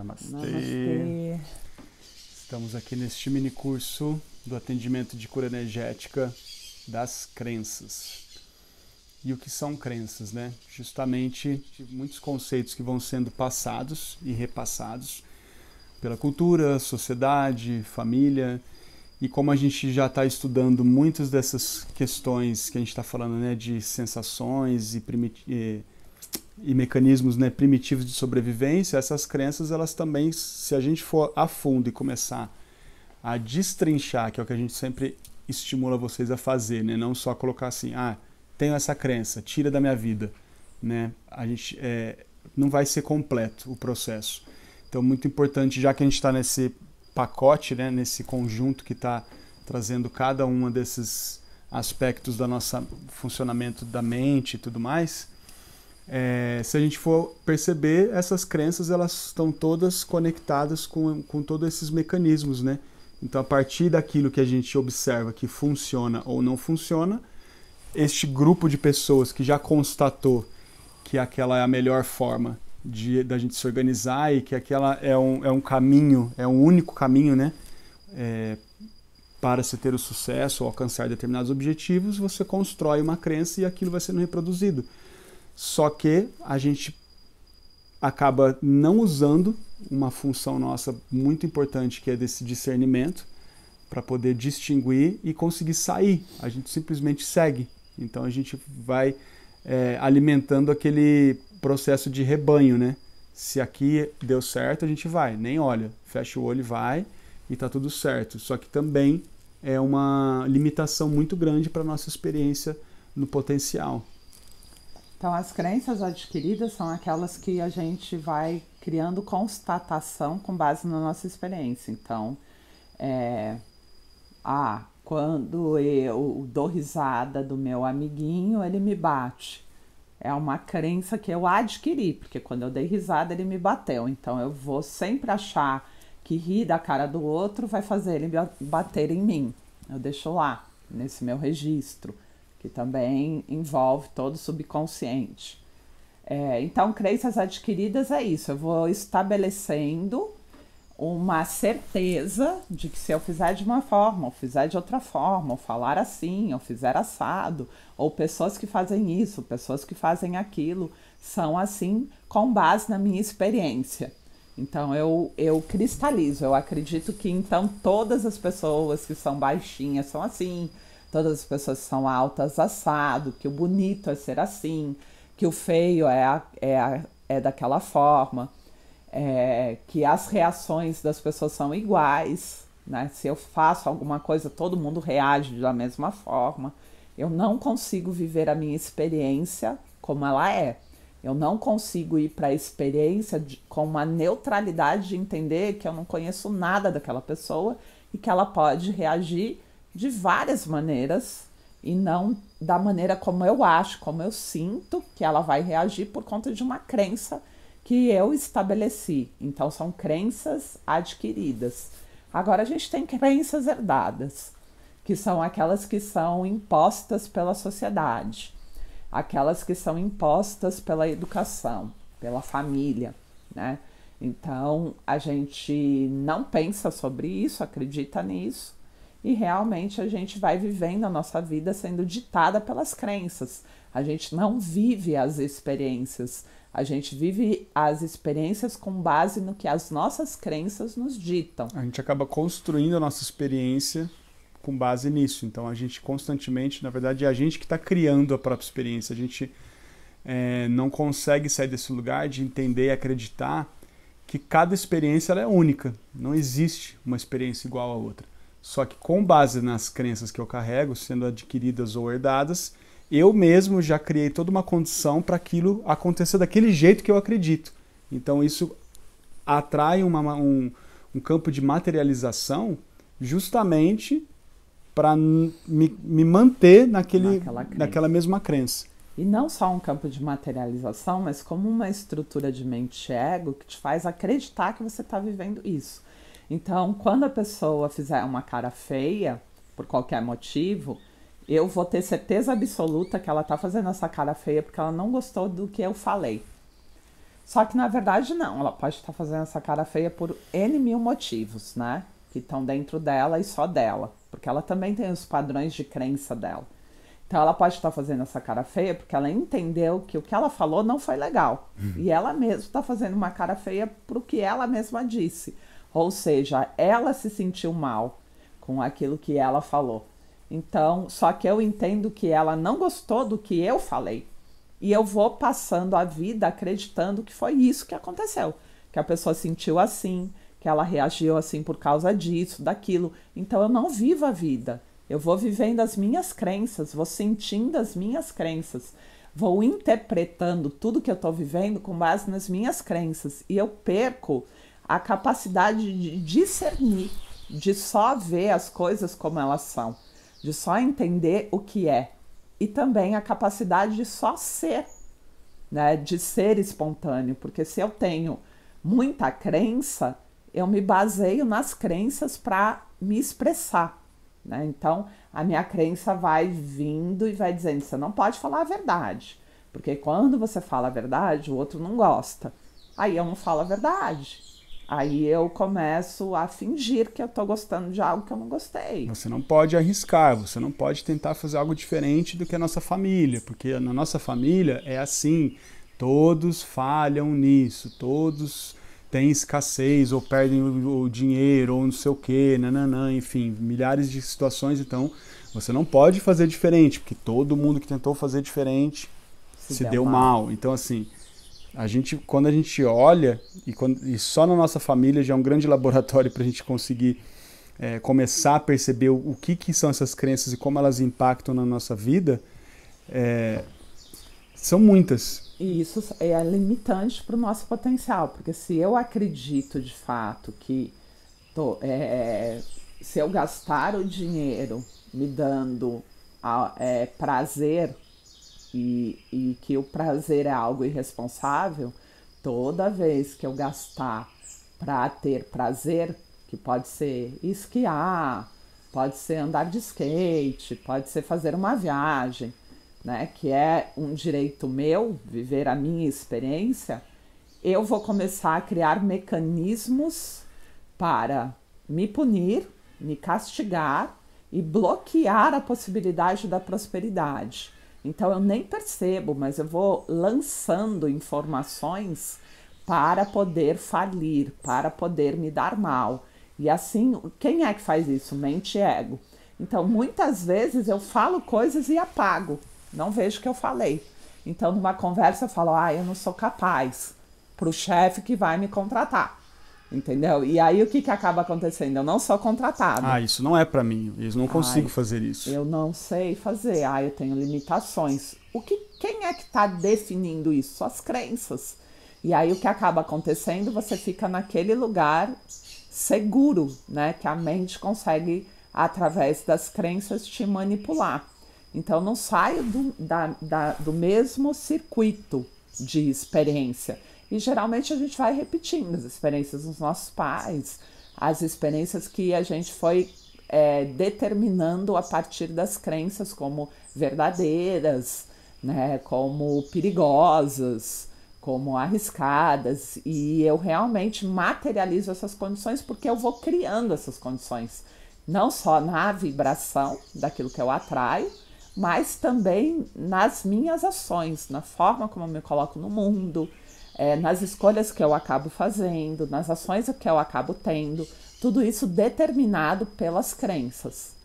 Namastê. Namastê. Estamos aqui neste mini curso do atendimento de cura energética das crenças. E o que são crenças, né? Justamente muitos conceitos que vão sendo passados e repassados pela cultura, sociedade, família. E como a gente já está estudando muitas dessas questões que a gente está falando, né, de sensações e, e, e mecanismos né, primitivos de sobrevivência, essas crenças, elas também, se a gente for a fundo e começar a destrinchar, que é o que a gente sempre estimula vocês a fazer, né, não só colocar assim, ah, tenho essa crença, tira da minha vida, né? A gente é, não vai ser completo o processo. Então, muito importante, já que a gente está nesse pacote, né, nesse conjunto que está trazendo cada um desses aspectos da nossa funcionamento da mente e tudo mais, é, se a gente for perceber, essas crenças elas estão todas conectadas com, com todos esses mecanismos, né? Então, a partir daquilo que a gente observa que funciona ou não funciona, este grupo de pessoas que já constatou que aquela é a melhor forma de da gente se organizar e que aquela é um, é um caminho, é um único caminho, né? É, para se ter o sucesso ou alcançar determinados objetivos, você constrói uma crença e aquilo vai sendo reproduzido. Só que a gente acaba não usando uma função nossa muito importante que é desse discernimento para poder distinguir e conseguir sair. A gente simplesmente segue. Então a gente vai é, alimentando aquele processo de rebanho, né? Se aqui deu certo, a gente vai, nem olha, fecha o olho e vai e tá tudo certo. Só que também é uma limitação muito grande para nossa experiência no potencial. Então, as crenças adquiridas são aquelas que a gente vai criando constatação com base na nossa experiência. Então, é, ah, quando eu dou risada do meu amiguinho, ele me bate. É uma crença que eu adquiri, porque quando eu dei risada, ele me bateu. Então eu vou sempre achar que rir da cara do outro vai fazer ele bater em mim. Eu deixo lá, nesse meu registro, que também envolve todo o subconsciente. É, então, crenças adquiridas é isso. Eu vou estabelecendo uma certeza de que se eu fizer de uma forma, ou fizer de outra forma, ou falar assim, ou fizer assado, ou pessoas que fazem isso, pessoas que fazem aquilo, são assim com base na minha experiência. Então eu, eu cristalizo, eu acredito que então todas as pessoas que são baixinhas são assim, todas as pessoas são altas assado, que o bonito é ser assim, que o feio é, é, é daquela forma é, que as reações das pessoas são iguais, né? Se eu faço alguma coisa, todo mundo reage da mesma forma. Eu não consigo viver a minha experiência como ela é. Eu não consigo ir para a experiência de, com uma neutralidade de entender que eu não conheço nada daquela pessoa e que ela pode reagir de várias maneiras e não da maneira como eu acho, como eu sinto que ela vai reagir por conta de uma crença que eu estabeleci. Então, são crenças adquiridas. Agora, a gente tem crenças herdadas, que são aquelas que são impostas pela sociedade, aquelas que são impostas pela educação, pela família, né? Então, a gente não pensa sobre isso, acredita nisso, e realmente a gente vai vivendo a nossa vida sendo ditada pelas crenças. A gente não vive as experiências a gente vive as experiências com base no que as nossas crenças nos ditam. A gente acaba construindo a nossa experiência com base nisso. Então a gente constantemente, na verdade, é a gente que está criando a própria experiência. A gente é, não consegue sair desse lugar de entender e acreditar que cada experiência é única. Não existe uma experiência igual a outra. Só que com base nas crenças que eu carrego, sendo adquiridas ou herdadas, eu mesmo já criei toda uma condição para aquilo acontecer daquele jeito que eu acredito. Então isso atrai uma, um, um campo de materialização justamente para me, me, manter naquele, naquela mesma crença. E não só um campo de materialização, mas como uma estrutura de mente ego que te faz acreditar que você está vivendo isso. Então, quando a pessoa fizer uma cara feia, por qualquer motivo, eu vou ter certeza absoluta que ela tá fazendo essa cara feia porque ela não gostou do que eu falei. Só que na verdade não, ela pode estar fazendo essa cara feia por N mil motivos, né? Que estão dentro dela e só dela. Porque ela também tem os padrões de crença dela. Então ela pode estar fazendo essa cara feia porque ela entendeu que o que ela falou não foi legal. Uhum. E ela mesma está fazendo uma cara feia pro que ela mesma disse. Ou seja, ela se sentiu mal com aquilo que ela falou. Então, só que eu entendo que ela não gostou do que eu falei. E eu vou passando a vida acreditando que foi isso que aconteceu. Que a pessoa sentiu assim, que ela reagiu assim por causa disso, daquilo. Então eu não vivo a vida. Eu vou vivendo as minhas crenças, vou sentindo as minhas crenças, vou interpretando tudo que eu estou vivendo com base nas minhas crenças. E eu perco a capacidade de discernir, de só ver as coisas como elas são, de só entender o que é e também a capacidade de só ser, né, de ser espontâneo, porque se eu tenho muita crença, eu me baseio nas crenças para me expressar. Né? Então, a minha crença vai vindo e vai dizendo: você não pode falar a verdade, porque quando você fala a verdade, o outro não gosta. Aí eu não falo a verdade. Aí eu começo a fingir que eu tô gostando de algo que eu não gostei. Você não pode arriscar, você não pode tentar fazer algo diferente do que a nossa família, porque na nossa família é assim, todos falham nisso, todos têm escassez ou perdem o, o dinheiro ou não sei o que, nananã, enfim, milhares de situações, então você não pode fazer diferente, porque todo mundo que tentou fazer diferente se, se deu, deu mal. mal. Então assim, a gente, quando a gente olha, e, quando, e só na nossa família já é um grande laboratório para a gente conseguir é, começar a perceber o, o, que, que são essas crenças e como elas impactam na nossa vida, é, são muitas. E isso é limitante para o nosso potencial, porque se eu acredito de fato que tô, é, se eu gastar o dinheiro me dando é, prazer e, e que o prazer é algo irresponsável, toda vez que eu gastar para ter prazer, que pode ser esquiar, pode ser andar de skate, pode ser fazer uma viagem, né, que é um direito meu, viver a minha experiência, eu vou começar a criar mecanismos para me punir, me castigar e bloquear a possibilidade da prosperidade. Então eu nem percebo, mas eu vou lançando informações para poder falir, para poder me dar mal. E assim, quem é que faz isso? Mente e ego. Então, muitas vezes eu falo coisas e apago, não vejo o que eu falei. Então, numa conversa eu falo, ah, eu não sou capaz para o chefe que vai me contratar. Entendeu? E aí o que, que acaba acontecendo? Eu não sou contratada. Ah, isso não é para mim. Eu não consigo Ai, fazer isso. Eu não sei fazer. Ah, eu tenho limitações. O que, quem é que está definindo isso? Suas crenças. E aí o que acaba acontecendo? Você fica naquele lugar seguro, né? Que a mente consegue, através das crenças, te manipular. Então não saio do, da, da, do mesmo circuito de experiência. E geralmente a gente vai repetindo as experiências dos nossos pais, as experiências que a gente foi é, determinando a partir das crenças como verdadeiras, né, como perigosas, como arriscadas. E eu realmente materializo essas condições porque eu vou criando essas condições, não só na vibração daquilo que eu atraio, mas também nas minhas ações, na forma como eu me coloco no mundo, é, nas escolhas que eu acabo fazendo, nas ações que eu acabo tendo, tudo isso determinado pelas crenças.